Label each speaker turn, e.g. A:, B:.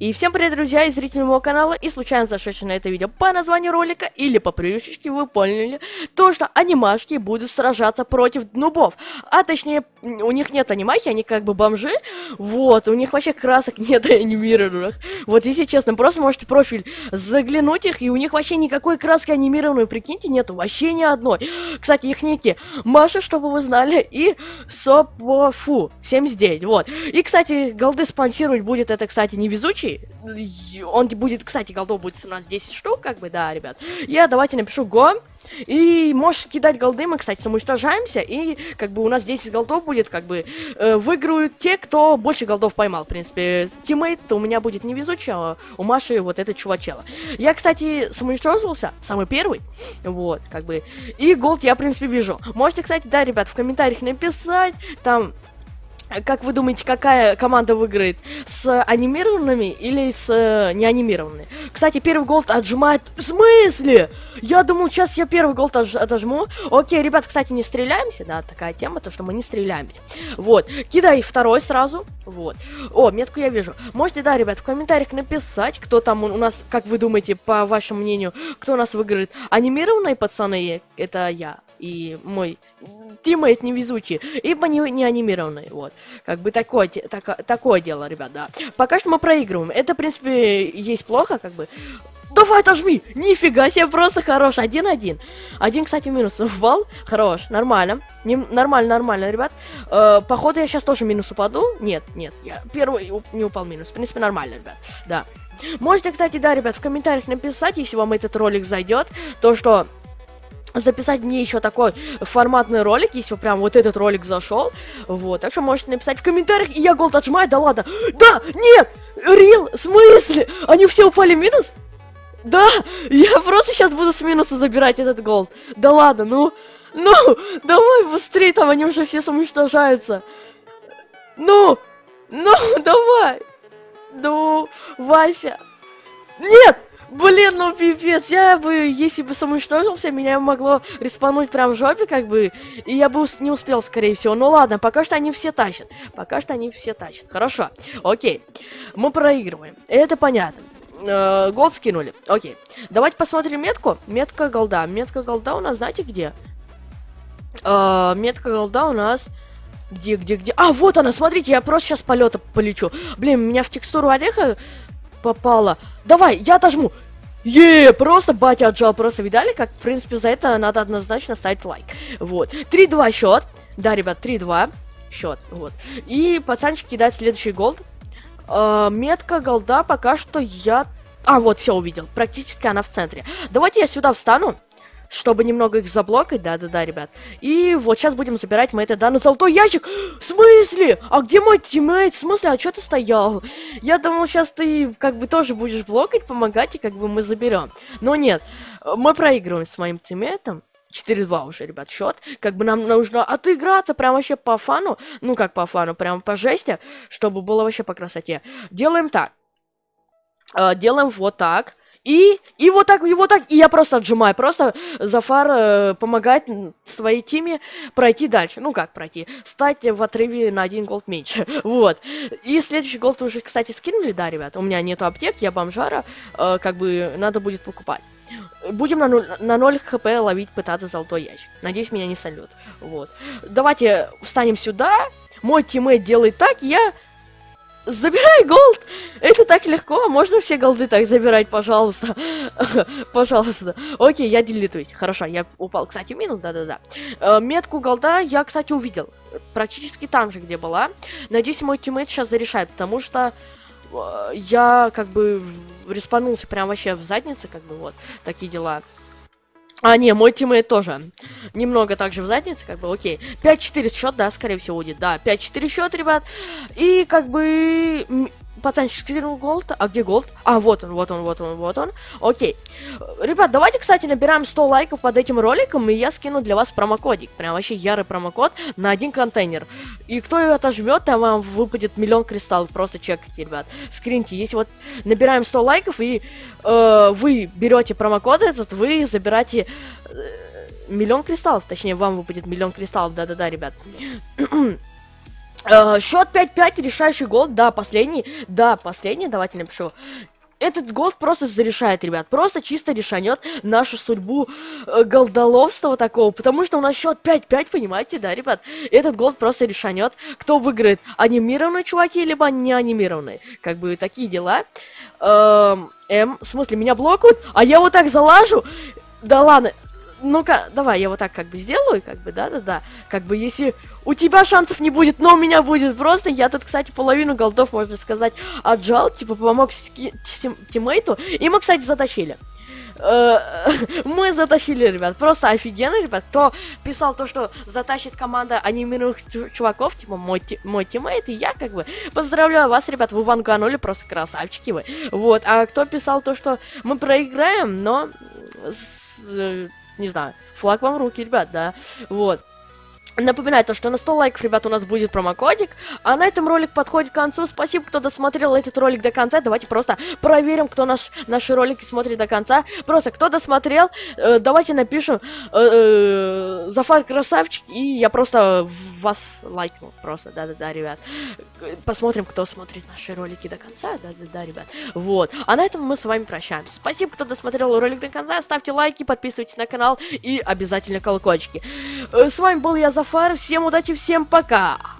A: И всем привет, друзья, и зрители моего канала, и случайно зашедшие на это видео по названию ролика, или по привычке вы поняли, то, что анимашки будут сражаться против нубов. А точнее, у них нет анимахи, они как бы бомжи, вот, у них вообще красок нет анимированных. Вот, если честно, просто можете профиль заглянуть их, и у них вообще никакой краски анимированной, прикиньте, нету вообще ни одной. Кстати, их ники Маша, чтобы вы знали, и Сопофу 79, вот. И, кстати, голды спонсировать будет это, кстати, невезучий. Он будет, кстати, голдов будет у нас 10 штук, как бы, да, ребят. Я давайте напишу го. И можешь кидать голды, мы, кстати, самоуничтожаемся, и как бы у нас 10 голдов будет, как бы э, выиграют те, кто больше голдов поймал, в принципе. Тиммейт у меня будет невезучий, а у Маши вот этот чувачела. Я, кстати, самоуничтожился, самый первый, вот, как бы, и голд я, в принципе, вижу. Можете, кстати, да, ребят, в комментариях написать, там, как вы думаете, какая команда выиграет? С анимированными или с э, неанимированными? Кстати, первый голд отжимает... В смысле? Я думал, сейчас я первый голд отж... отожму. Окей, ребят, кстати, не стреляемся. Да, такая тема, то, что мы не стреляемся. Вот. Кидай второй сразу. Вот. О, метку я вижу. Можете, да, ребят, в комментариях написать, кто там у нас, как вы думаете, по вашему мнению, кто у нас выиграет. Анимированные пацаны, это я и мой тиммейт невезучий, ибо не, не анимированный, вот. Как бы такое, так, такое дело, ребят, да. Пока что мы проигрываем. Это, в принципе, есть плохо, как бы. Давай, отожми! Нифига себе, просто хорош. Один-один. Один, кстати, минус упал. Хорош, нормально. Не, нормально, нормально, ребят. Э, походу, я сейчас тоже минус упаду. Нет, нет, я первый не упал минус. В принципе, нормально, ребят. Да. Можете, кстати, да, ребят, в комментариях написать, если вам этот ролик зайдет, то, что записать мне еще такой форматный ролик, если прям вот этот ролик зашел. Вот, так что можете написать в комментариях, и я голд отжимаю, да ладно. Да, нет, Рил, в смысле? Они все упали минус? Да, я просто сейчас буду с минуса забирать этот голд. Да ладно, ну, ну, давай быстрее, там они уже все самоуничтожаются. Ну, ну, давай. Ну, Вася. Нет! Блин, ну пипец, я бы, если бы самоуничтожился, меня могло респануть прям в жопе, как бы, и я бы не успел, скорее всего. Ну ладно, пока что они все тащат. Пока что они все тащат. Хорошо, окей. Мы проигрываем. Это понятно. Э, голд скинули. Окей. Давайте посмотрим метку. Метка голда. Метка голда у нас, знаете, где? Э, метка голда у нас... Где, где, где? А, вот она, смотрите, я просто сейчас полета полечу. Блин, меня в текстуру ореха попало. Давай, я отожму. Е, просто батя отжал, просто видали, как, в принципе, за это надо однозначно ставить лайк. Вот. 3-2 счет. Да, ребят, 3-2 счет. Вот. И пацанчик кидает следующий gold. Э, метка голда пока что я... А, вот, все увидел. Практически она в центре. Давайте я сюда встану чтобы немного их заблокать, да-да-да, ребят. И вот сейчас будем забирать мы это, да, на золотой ящик. В смысле? А где мой teammate? В смысле? А что ты стоял? Я думал, сейчас ты как бы тоже будешь блокать, помогать, и как бы мы заберем. Но нет, мы проигрываем с моим тиммейтом. 4-2 уже, ребят, счет. Как бы нам нужно отыграться прям вообще по фану. Ну, как по фану, прям по жести, чтобы было вообще по красоте. Делаем так. Э, делаем вот так. И, и вот так, и вот так, и я просто отжимаю, просто Зафар э, помогает своей теме пройти дальше. Ну как пройти? Стать в отрыве на один голд меньше. вот. И следующий gold уже, кстати, скинули, да, ребят? У меня нету аптек, я бомжара, э, как бы надо будет покупать. Будем на 0, на 0 хп ловить, пытаться золотой ящик. Надеюсь, меня не сольют. Вот. Давайте встанем сюда. Мой teammate делает так, я Забирай gold! Это так легко, можно все голды так забирать, пожалуйста. пожалуйста. Окей, я делитуюсь. Хорошо, я упал, кстати, в минус, да-да-да. Э, метку голда я, кстати, увидел. Практически там же, где была. Надеюсь, мой teammate сейчас зарешает, потому что э, я как бы респанулся прям вообще в заднице, как бы вот, такие дела. А, не, мой teammate тоже. Немного также в заднице, как бы, окей. 5-4 счет, да, скорее всего, будет. Да, 5-4 счет, ребят. И, как бы, пацанчик скинул gold. А где gold? А, вот он, вот он, вот он, вот он. Окей. Ребят, давайте, кстати, набираем 100 лайков под этим роликом, и я скину для вас промокодик. Прям вообще ярый промокод на один контейнер. И кто его отожмет, там вам выпадет миллион кристаллов. Просто чекайте, ребят. Скриньте. Если вот набираем 100 лайков, и э, вы берете промокод этот, вы забираете... Э, миллион кристаллов, точнее, вам выпадет миллион кристаллов, да-да-да, ребят. Э, счет 5-5, решающий гол, да, последний, да, последний, давайте напишу. Этот гол просто зарешает, ребят, просто чисто решанет нашу судьбу э, голдоловства такого, потому что у нас счет 5-5, понимаете, да, ребят? Этот гол просто решанет, кто выиграет, анимированные чуваки, либо не анимированные, как бы такие дела. Эм, эм, в смысле, меня блокают, а я вот так залажу, да ладно, ну-ка, давай, я вот так как бы сделаю, как бы, да-да-да. Как бы, если у тебя шансов не будет, но у меня будет просто. Я тут, кстати, половину голдов, можно сказать, отжал, типа, помог тиммейту. И мы, кстати, затащили. Э, мы затащили, ребят, просто офигенно, ребят. Кто писал то, что затащит команда анимированных чуваков, типа мой, мой teammate и я, как бы, поздравляю вас, ребят, вы ванганули, просто красавчики вы. Вот, а кто писал то, что мы проиграем, но не знаю, флаг вам в руки, ребят, да, вот. Напоминаю то, что на 100 лайков, ребят, у нас будет промокодик. А на этом ролик подходит к концу. Спасибо, кто досмотрел этот ролик до конца. Давайте просто проверим, кто наш, наши ролики смотрит до конца. Просто кто досмотрел, э, давайте напишем э, э, Зафар красавчик, и я просто вас лайкну. Просто, да-да-да, ребят. Посмотрим, кто смотрит наши ролики до конца. Да-да-да, ребят. Вот. А на этом мы с вами прощаемся. Спасибо, кто досмотрел ролик до конца. Ставьте лайки, подписывайтесь на канал и обязательно колокольчики. Э, с вами был я, Зафар. Всем удачи, всем пока!